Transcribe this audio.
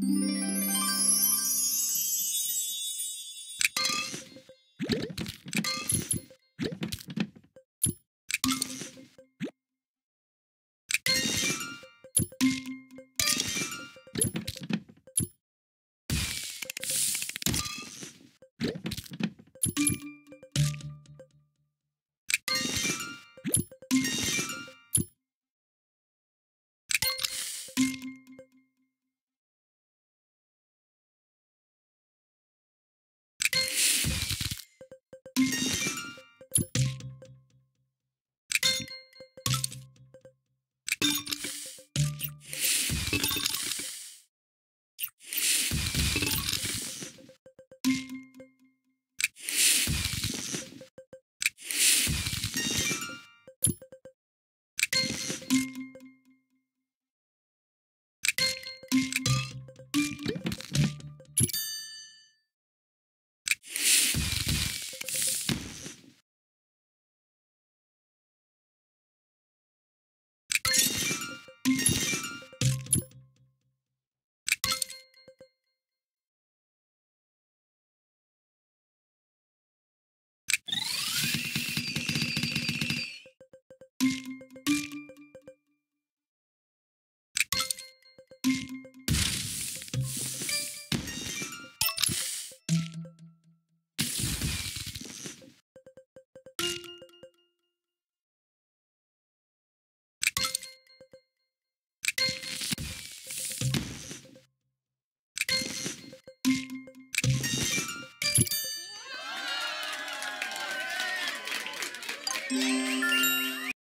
you